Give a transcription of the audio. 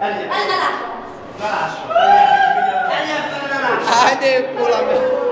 Eljebb. El ne lássam. Ne lássam. Eljebb. Eljebb, ne lássam. Hányék valami?